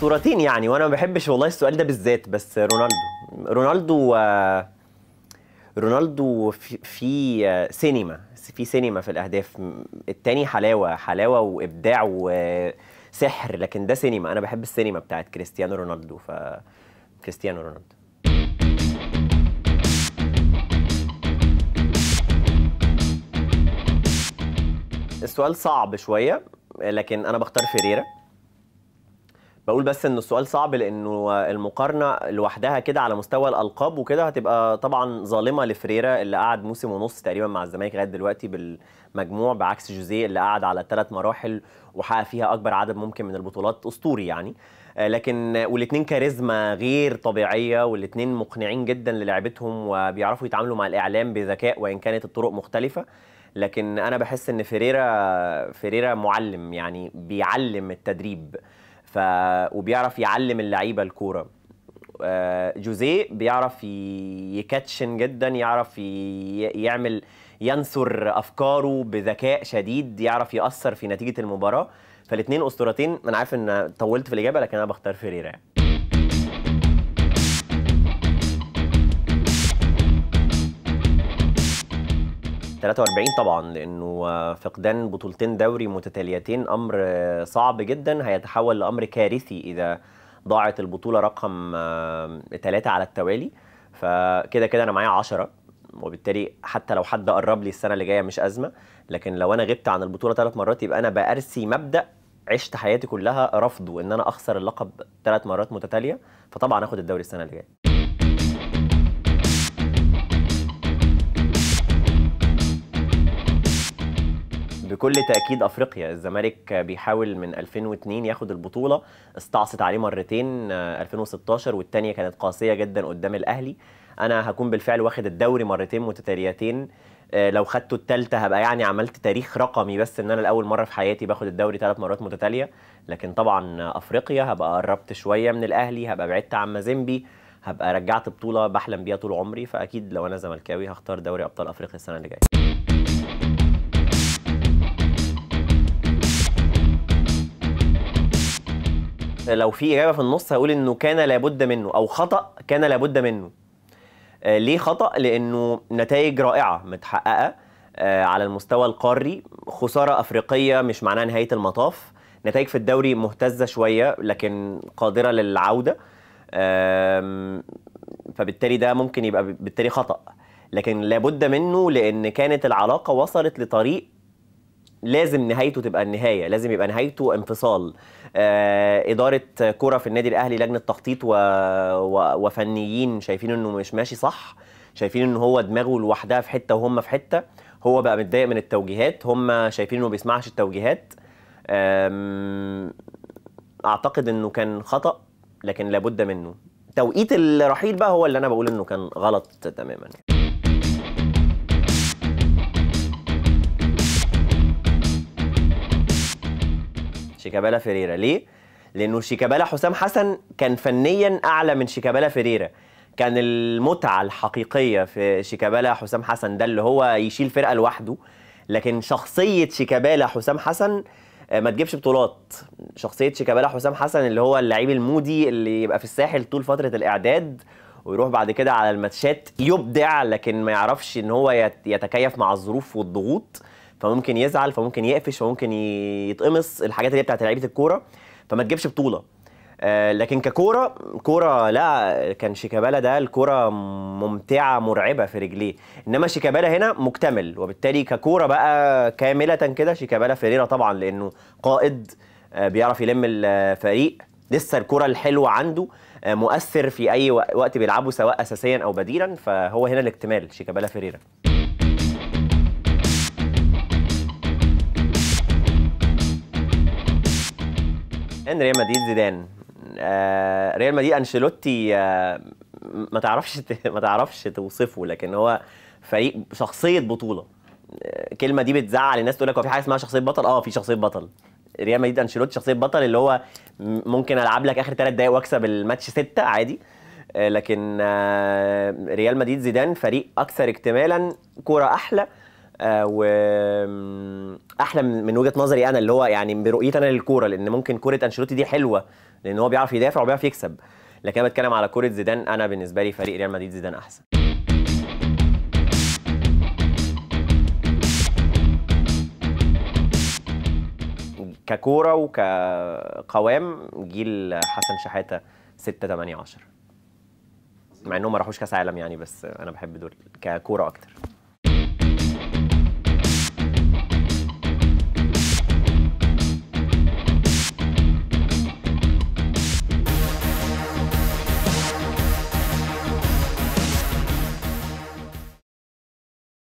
اسطورتين يعني وأنا ما بحبش والله السؤال ده بالذات بس رونالدو. رونالدو آه، رونالدو في, في آه، سينما في سينما في الأهداف. التاني حلاوة حلاوة وإبداع وسحر لكن ده سينما. أنا بحب السينما بتاعت كريستيانو رونالدو ف كريستيانو رونالدو. السؤال صعب شوية لكن أنا بختار فيريرا. بقول بس إن السؤال صعب لأنه المقارنة لوحدها كده على مستوى الألقاب وكده هتبقى طبعا ظالمة لفريرا اللي قعد موسم ونص تقريبا مع الزمالك لغاية دلوقتي بالمجموع بعكس جوزيه اللي قعد على ثلاث مراحل وحقق فيها أكبر عدد ممكن من البطولات أسطوري يعني. آه، لكن والاثنين كاريزما غير طبيعية والاثنين مقنعين جدا للعبتهم وبيعرفوا يتعاملوا مع الإعلام بذكاء وإن كانت الطرق مختلفة. لكن أنا بحس إن فيريرا فيريرا معلم يعني بيعلم التدريب. ف وبيعرف يعلم اللعيبة الكورة. آه، جوزيه بيعرف يكاتشن جدا يعرف يعمل ينثر أفكاره بذكاء شديد يعرف يأثر في نتيجة المباراة. فالاثنين أسطورتين. أنا عارف إن طولت في الإجابة لكن أنا بختار فيريرا. يعني. 43 طبعا لأنه فقدان بطولتين دوري متتاليتين أمر صعب جدا. هيتحول لأمر كارثي إذا ضاعت البطولة رقم ثلاثة على التوالي. فكده كده أنا معايا 10 وبالتالي حتى لو حد قرب لي السنة اللي جاية مش أزمة. لكن لو أنا غبت عن البطولة ثلاث مرات يبقى أنا بأرسي مبدأ عشت حياتي كلها رفضه إن أنا أخسر اللقب ثلاث مرات متتالية. فطبعا اخد الدوري السنة اللي جاية. بكل تأكيد أفريقيا. الزمالك بيحاول من 2002 ياخد البطولة. استعصت عليه مرتين آه، 2016 والتانية كانت قاسية جدا قدام الأهلي. أنا هكون بالفعل واخد الدوري مرتين متتاليتين. آه، لو خدته التالتة هبقى يعني عملت تاريخ رقمي بس إن أنا لأول مرة في حياتي باخد الدوري ثلاث مرات متتالية. لكن طبعا أفريقيا هبقى قربت شوية من الأهلي هبقى بعدت عن مازيمبي هبقى رجعت بطولة بحلم بيها طول عمري. فأكيد لو أنا زملكاوي هختار دوري أبطال أفريقيا السنة اللي جاية. لو في إجابة في النص هقول إنه كان لابد منه أو خطأ كان لابد منه. آه، ليه خطأ؟ لأنه نتائج رائعة متحققة آه، على المستوى القاري خسارة أفريقية مش معناها نهاية المطاف نتائج في الدوري مهتزة شوية لكن قادرة للعودة فبالتالي ده ممكن يبقى بالتالي خطأ. لكن لابد منه لأن كانت العلاقة وصلت لطريق لازم نهايته تبقى النهاية لازم يبقى نهايته انفصال. آه إدارة كره في النادي الأهلي لجنة تخطيط و... و... وفنيين شايفين إنه مش ماشي صح شايفين إن هو دماغه لوحدها في حتة وهم في حتة هو بقى متضايق من التوجيهات هم شايفين إنه ما بيسمعش التوجيهات. آم، أعتقد إنه كان خطأ لكن لابد منه. توقيت الرحيل بقى هو اللي أنا بقول إنه كان غلط تماما. شيكابالا فيريرا. ليه؟ لأنه شيكابالا حسام حسن كان فنيا أعلى من شيكابالا فيريرا. كان المتعة الحقيقية في شيكابالا حسام حسن ده اللي هو يشيل فرقة لوحده. لكن شخصية شيكابالا حسام حسن آه، ما تجيبش بطولات. شخصية شيكابالا حسام حسن اللي هو اللعيب المودي اللي يبقى في الساحل طول فترة الإعداد ويروح بعد كده على الماتشات يبدع لكن ما يعرفش إن هو يت- يتكيف مع الظروف والضغوط. فممكن يزعل فممكن يقفش فممكن يتقمص الحاجات اللي هي بتاعت لعيبة الكورة فما تجيبش بطولة. آه، لكن ككورة كورة لا كان شيكابالا ده الكورة ممتعة مرعبة في رجليه. إنما شيكابالا هنا مكتمل وبالتالي ككورة بقى كاملة كده شيكابالا فيريرا طبعا لأنه قائد آه، بيعرف يلم الفريق. لسه الكره الحلوة عنده آه، مؤثر في أي وق- وقت بيلعبه سواء اساسيا أو بديلا فهو هنا الاكتمال شيكابالا فيريرا. ان ريال مدريد زيدان. آه ريال مدريد أنشيلوتي آه ما تعرفش ما تعرفش توصفه لكن هو فريق شخصية بطولة. آه، الكلمة دي بتزعل الناس تقول لك هو في حاجة اسمها شخصية بطل؟ آه في شخصية بطل. ريال مدريد أنشيلوتي شخصية بطل اللي هو ممكن ألعب لك آخر ثلاث دقايق وأكسب الماتش ستة عادي. آه، لكن آه، ريال مدريد زيدان فريق أكثر اكتمالا كوره أحلى. آه و م، أحلى من من وجهة نظري أنا اللي هو يعني برؤيتي أنا للكورة لأن ممكن كورة أنشيلوتي دي حلوة لأن هو بيعرف يدافع وبيعرف يكسب. لكن أنا بتكلم على كورة زيدان أنا بالنسبة لي فريق ريال مدريد زيدان أحسن. ككورة وكقوام جيل حسن شحاتة 6 8 10 مع إنهم ما راحوش كأس عالم يعني بس أنا بحب دول ككورة أكتر.